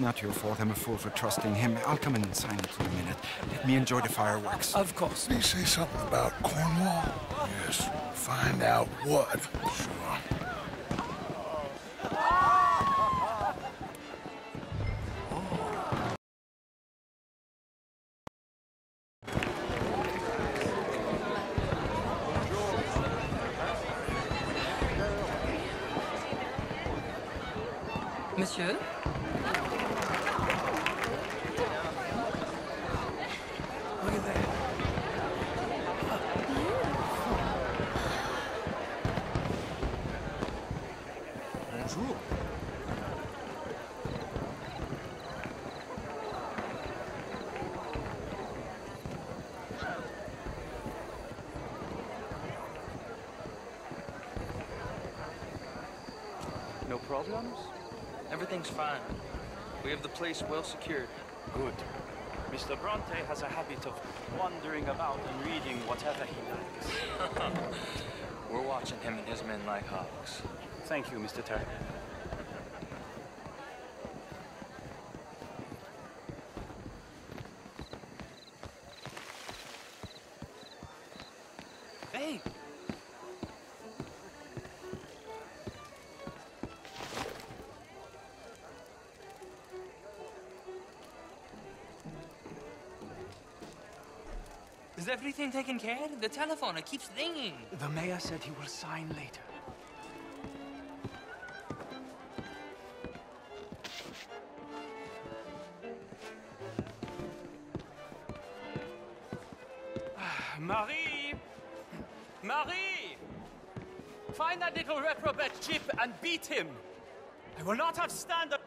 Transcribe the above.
not your fault. I'm a fool for trusting him. I'll come in it for a minute. Let me enjoy the fireworks. Of course. Did he say something about Cornwall? Yes. Find out what. Sure. Monsieur No problems? Everything's fine. We have the place well secured. Good. Mr. Bronte has a habit of wandering about and reading whatever he likes. Watching him and his men like hawks. Thank you, Mr. Terry. Hey! Is everything taken care of? The telephone, it keeps ringing. The mayor said he will sign later. Marie! Marie! Find that little reprobate Chip and beat him! I will not have stand up.